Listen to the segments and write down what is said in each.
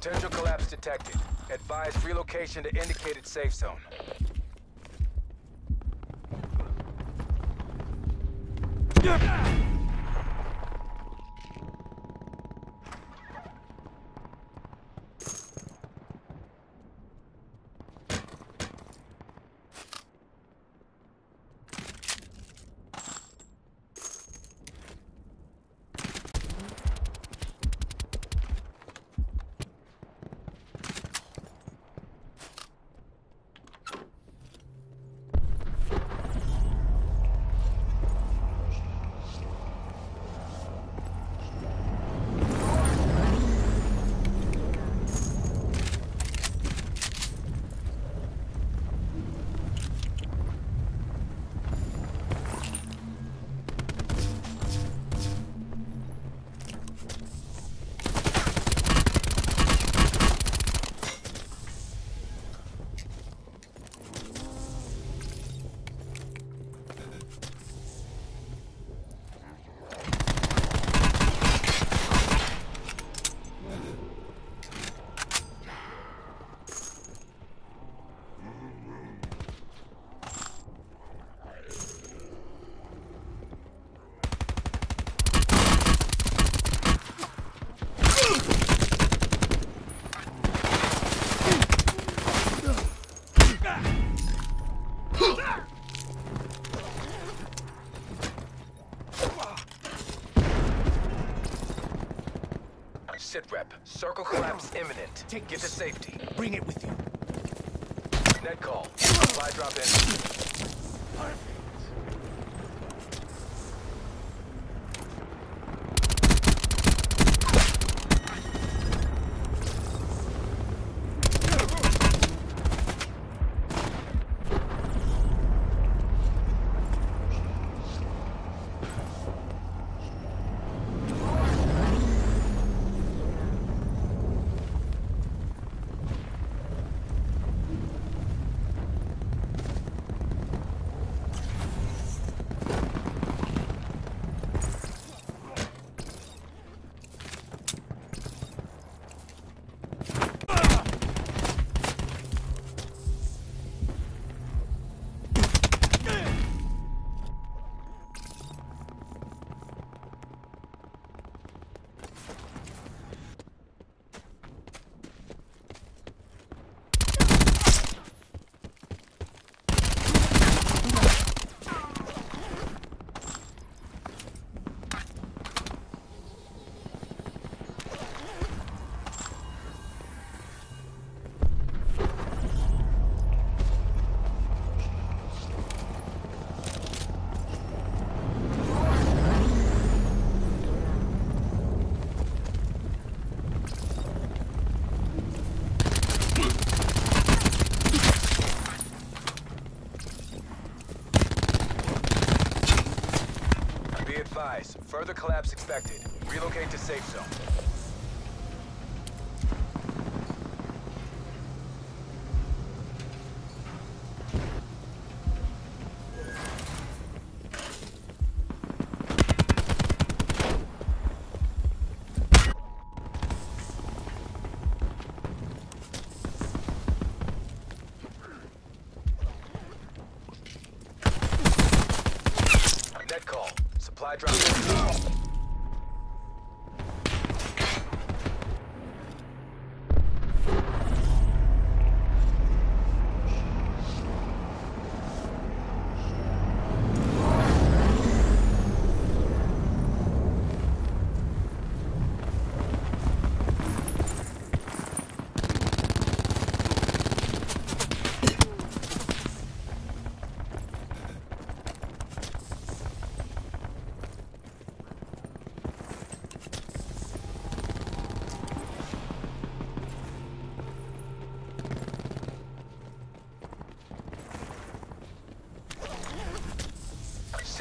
Potential collapse detected. Advise relocation to indicated safe zone. Sitrep, circle collapse imminent. Take Get to safety. Bring it with you. Net call. Supply drop in. Be advised, collapse expected. Relocate to safe zone.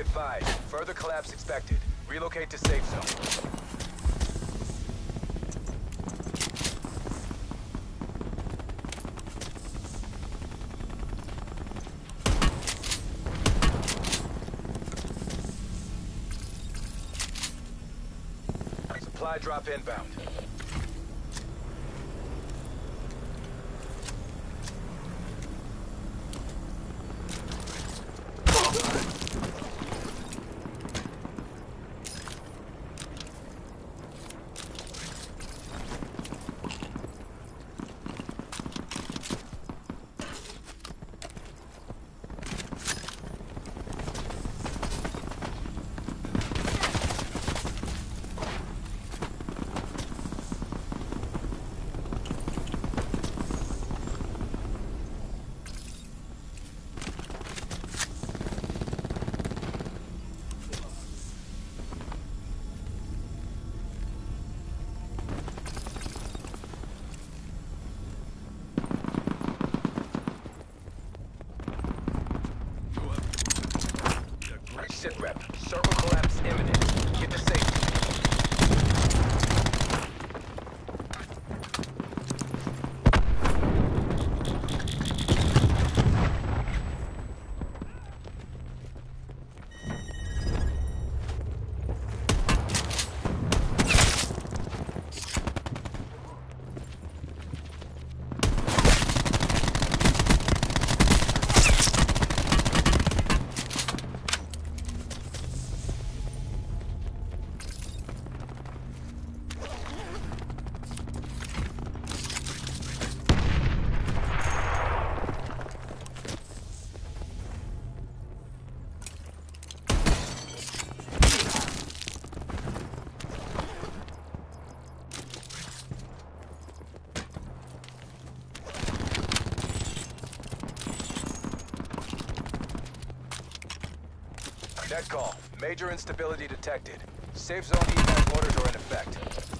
Advised, further collapse expected. Relocate to safe zone. Supply drop inbound. Net call. Major instability detected. Safe zone evac orders are in effect.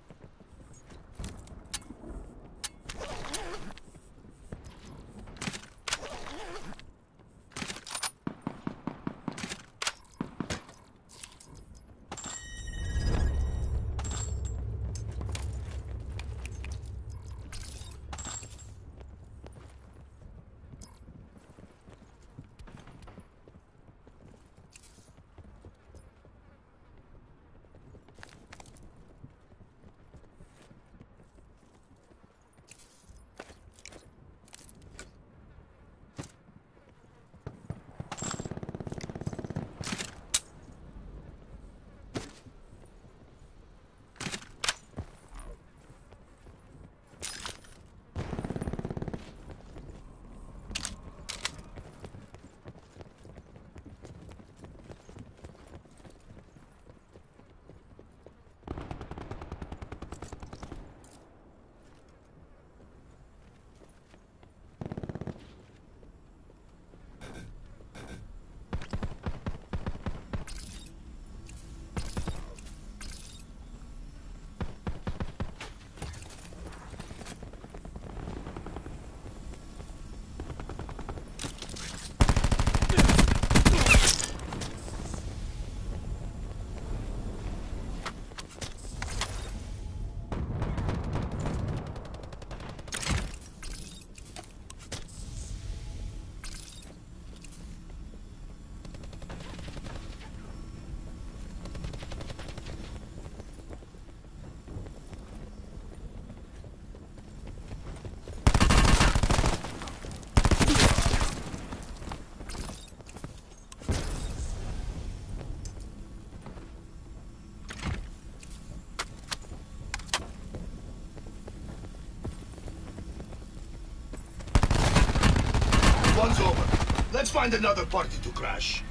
Find another party to crash.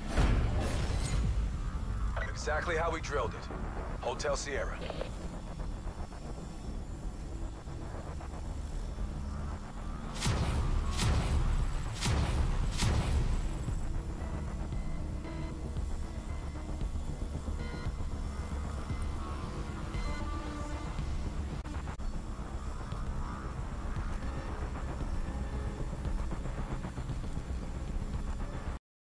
Exactly how we drilled it. Hotel Sierra.